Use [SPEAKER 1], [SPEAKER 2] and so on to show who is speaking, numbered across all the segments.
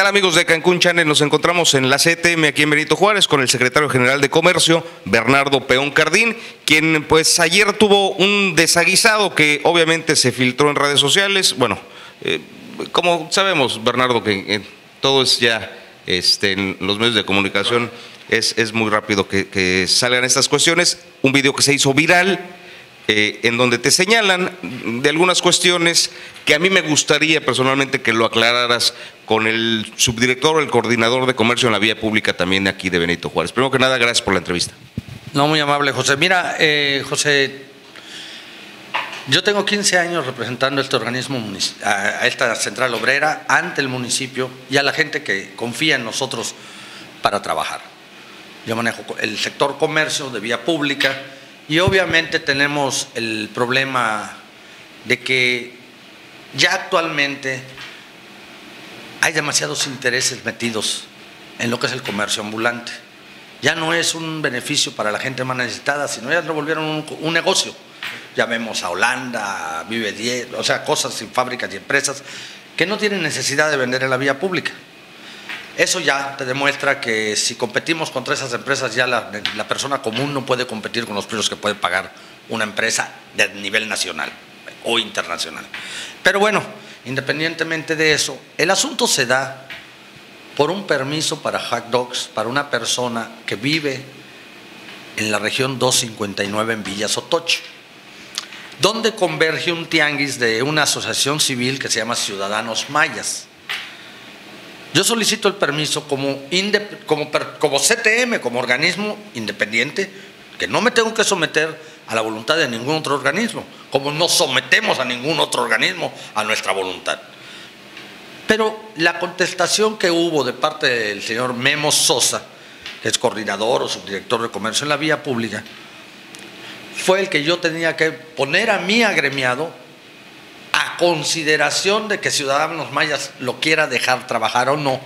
[SPEAKER 1] tal amigos de Cancún Channel? Nos encontramos en la CTM aquí en Benito Juárez con el secretario general de Comercio, Bernardo Peón Cardín, quien pues ayer tuvo un desaguisado que obviamente se filtró en redes sociales. Bueno, eh, como sabemos, Bernardo, que eh, todo es ya este, en los medios de comunicación, es, es muy rápido que, que salgan estas cuestiones. Un video que se hizo viral eh, en donde te señalan de algunas cuestiones que a mí me gustaría personalmente que lo aclararas con el subdirector o el coordinador de comercio en la vía pública también aquí de Benito Juárez. Primero que nada, gracias por la entrevista.
[SPEAKER 2] No, muy amable, José. Mira, eh, José, yo tengo 15 años representando este organismo, a esta central obrera, ante el municipio y a la gente que confía en nosotros para trabajar. Yo manejo el sector comercio de vía pública y obviamente tenemos el problema de que ya actualmente hay demasiados intereses metidos en lo que es el comercio ambulante. Ya no es un beneficio para la gente más necesitada, sino ya lo volvieron un, negocio. Ya vemos a Holanda, Vive 10, o sea, cosas sin fábricas y empresas que no tienen necesidad de vender en la vía pública. Eso ya te demuestra que si competimos contra esas empresas, ya la, persona común no puede competir con los precios que puede pagar una empresa de nivel nacional o internacional. Pero bueno, independientemente de eso, el asunto se da por un permiso para hot dogs para una persona que vive en la región 259 en Villa Sotoche, donde converge un tianguis de una asociación civil que se llama Ciudadanos Mayas. Yo solicito el permiso como, como, CTM, como organismo independiente, que no me tengo que someter a la voluntad de ningún otro organismo, como no sometemos a ningún otro organismo a nuestra voluntad. Pero la contestación que hubo de parte del señor Memo Sosa, que es coordinador o subdirector de comercio en la vía pública, fue el que yo tenía que poner a mi agremiado consideración de que Ciudadanos Mayas lo quiera dejar trabajar o no,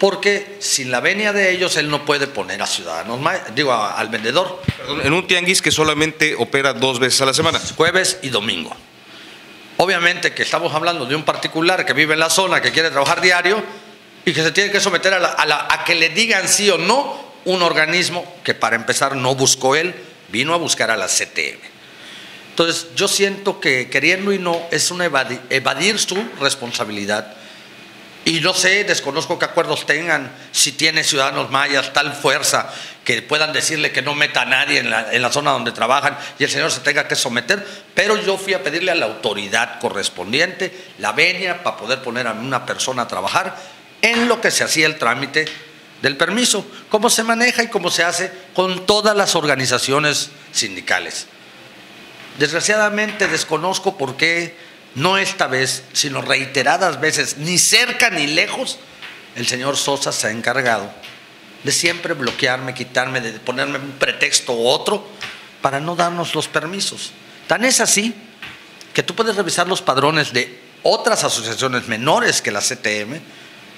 [SPEAKER 2] porque sin la venia de ellos él no puede poner a Ciudadanos Mayas, digo al vendedor.
[SPEAKER 1] En un tianguis que solamente opera dos veces a la semana.
[SPEAKER 2] Jueves y domingo. Obviamente que estamos hablando de un particular que vive en la zona, que quiere trabajar diario y que se tiene que someter a, a que le digan sí o no un organismo que para empezar no buscó él, vino a buscar a la CTM. Entonces, yo siento que queriendo y no es una evadir, su responsabilidad. Y no sé, desconozco qué acuerdos tengan, si tiene ciudadanos mayas tal fuerza que puedan decirle que no meta a nadie en la, en la, zona donde trabajan y el señor se tenga que someter, pero yo fui a pedirle a la autoridad correspondiente la venia para poder poner a una persona a trabajar en lo que se hacía el trámite del permiso, cómo se maneja y cómo se hace con todas las organizaciones sindicales. Desgraciadamente desconozco por qué, no esta vez, sino reiteradas veces, ni cerca ni lejos, el señor Sosa se ha encargado de siempre bloquearme, quitarme, de ponerme un pretexto u otro para no darnos los permisos. Tan es así que tú puedes revisar los padrones de otras asociaciones menores que la CTM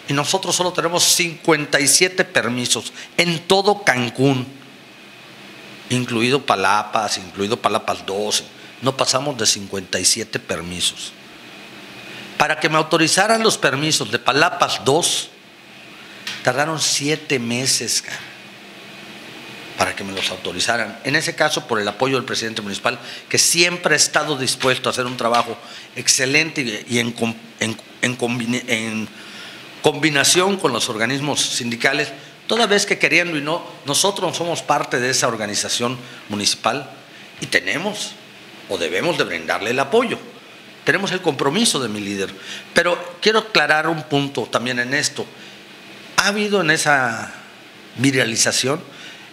[SPEAKER 2] y nosotros solo tenemos 57 permisos en todo Cancún incluido Palapas, incluido Palapas 2, no pasamos de 57 permisos. Para que me autorizaran los permisos de Palapas 2, tardaron siete meses para que me los autorizaran. En ese caso, por el apoyo del presidente municipal, que siempre ha estado dispuesto a hacer un trabajo excelente y en, en combinación con los organismos sindicales, Toda vez que queriendo y no, nosotros somos parte de esa organización municipal y tenemos o debemos de brindarle el apoyo. Tenemos el compromiso de mi líder. Pero quiero aclarar un punto también en esto. Ha habido en esa viralización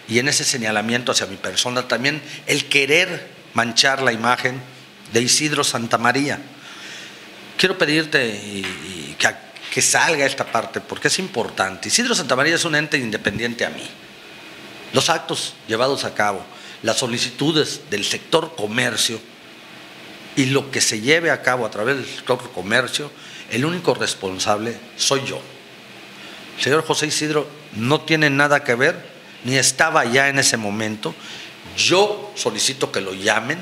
[SPEAKER 2] y en ese señalamiento hacia mi persona también el querer manchar la imagen de Isidro Santa María. Quiero pedirte y, que salga esta parte, porque es importante. Isidro Santa María es un ente independiente a mí. Los actos llevados a cabo, las solicitudes del sector comercio y lo que se lleve a cabo a través del sector comercio, el único responsable soy yo. El señor José Isidro no tiene nada que ver, ni estaba ya en ese momento. Yo solicito que lo llamen,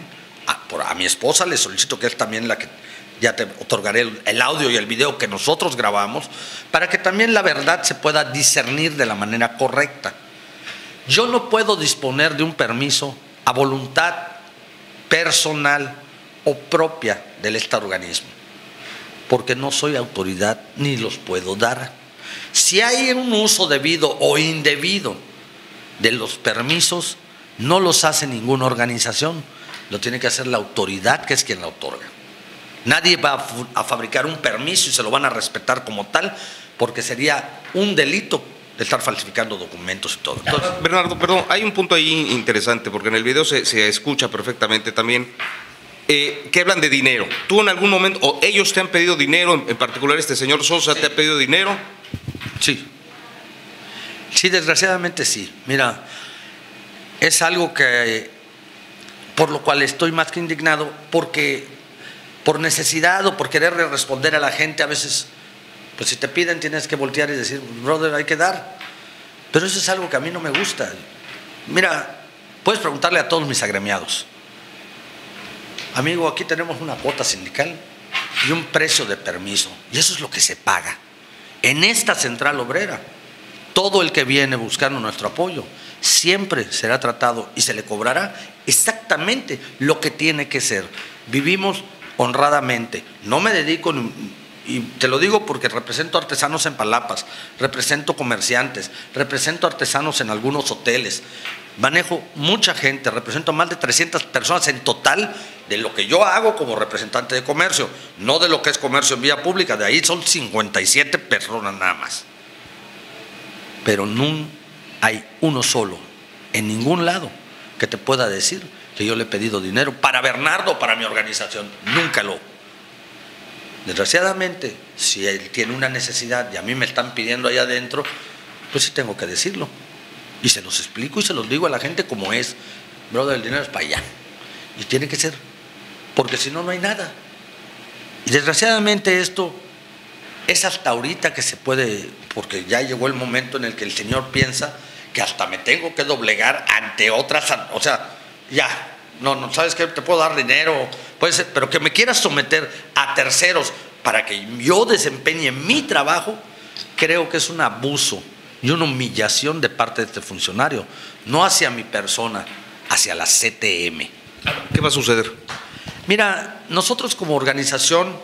[SPEAKER 2] a, a mi esposa le solicito que es también la que ya te otorgaré el, audio y el video que nosotros grabamos, para que también la verdad se pueda discernir de la manera correcta. Yo no puedo disponer de un permiso a voluntad personal o propia del este organismo, porque no soy autoridad ni los puedo dar. Si hay un uso debido o indebido de los permisos, no los hace ninguna organización, lo tiene que hacer la autoridad que es quien la otorga. Nadie va a, fabricar un permiso y se lo van a respetar como tal, porque sería un delito de estar falsificando documentos y todo. Entonces,
[SPEAKER 1] Bernardo, perdón, hay un punto ahí interesante, porque en el video se, se escucha perfectamente también eh, que hablan de dinero. ¿Tú en algún momento, o ellos te han pedido dinero, en, en particular este señor Sosa te ha pedido dinero?
[SPEAKER 2] Sí. Sí, desgraciadamente sí. Mira, es algo que por lo cual estoy más que indignado porque por necesidad o por querer responder a la gente a veces pues si te piden tienes que voltear y decir, brother, hay que dar. Pero eso es algo que a mí no me gusta. Mira, puedes preguntarle a todos mis agremiados. Amigo, aquí tenemos una cuota sindical y un precio de permiso. Y eso es lo que se paga. En esta central obrera, todo el que viene buscando nuestro apoyo siempre será tratado y se le cobrará exactamente lo que tiene que ser. Vivimos honradamente. No me dedico, y te lo digo porque represento artesanos en Palapas, represento comerciantes, represento artesanos en algunos hoteles, manejo mucha gente, represento más de 300 personas en total de lo que yo hago como representante de comercio, no de lo que es comercio en vía pública, de ahí son 57 personas nada más. Pero no hay uno solo en ningún lado que te pueda decir que yo le he pedido dinero para Bernardo, para mi organización. Nunca lo. Desgraciadamente, si él tiene una necesidad y a mí me están pidiendo ahí adentro, pues sí tengo que decirlo. Y se los explico y se los digo a la gente como es. Brother, el dinero es para allá. Y tiene que ser. Porque si no, no hay nada. Y desgraciadamente esto es hasta ahorita que se puede, porque ya llegó el momento en el que el Señor piensa que hasta me tengo que doblegar ante otras, o sea, ya, no, no, sabes que te puedo dar dinero, puede ser, pero que me quieras someter a terceros para que yo desempeñe mi trabajo, creo que es un abuso y una humillación de parte de este funcionario, no hacia mi persona, hacia la CTM.
[SPEAKER 1] ¿Qué va a suceder?
[SPEAKER 2] Mira, nosotros como organización,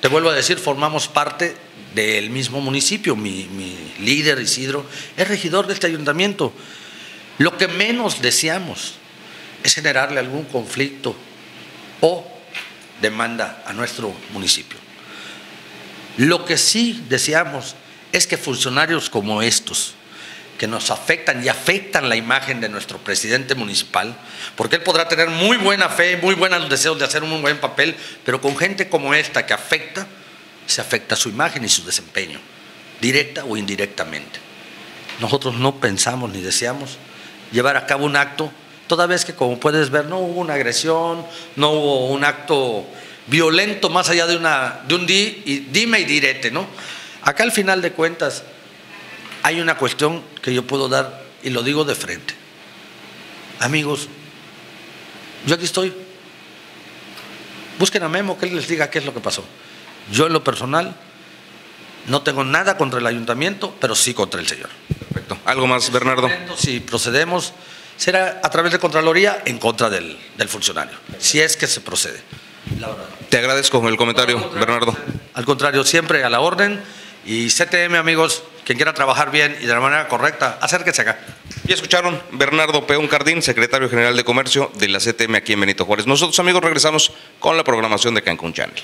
[SPEAKER 2] te vuelvo a decir, formamos parte del mismo municipio. Mi, mi líder, Isidro, es regidor de este ayuntamiento. Lo que menos deseamos es generarle algún conflicto o demanda a nuestro municipio. Lo que sí deseamos es que funcionarios como estos, que nos afectan y afectan la imagen de nuestro presidente municipal, porque él podrá tener muy buena fe, muy buenos deseos de hacer un buen papel, pero con gente como esta que afecta, se afecta su imagen y su desempeño, directa o indirectamente. Nosotros no pensamos ni deseamos llevar a cabo un acto, toda vez que como puedes ver no hubo una agresión, no hubo un acto violento más allá de, una, de un di, y, dime y direte, ¿no? Acá al final de cuentas hay una cuestión que yo puedo dar y lo digo de frente. Amigos, yo aquí estoy. Busquen a Memo que él les diga qué es lo que pasó. Yo en lo personal no tengo nada contra el ayuntamiento, pero sí contra el señor.
[SPEAKER 1] Perfecto. ¿Algo más, Bernardo?
[SPEAKER 2] Si procedemos, será a través de Contraloría en contra del, del funcionario, si es que se procede. La verdad.
[SPEAKER 1] Te agradezco el comentario, Bernardo.
[SPEAKER 2] Al contrario, siempre a la orden. Y CTM, amigos, quien quiera trabajar bien y de la manera correcta, acérquese acá.
[SPEAKER 1] Y escucharon Bernardo Peón Cardín, secretario general de Comercio de la CTM aquí en Benito Juárez. Nosotros, amigos, regresamos con la programación de Cancún Channel.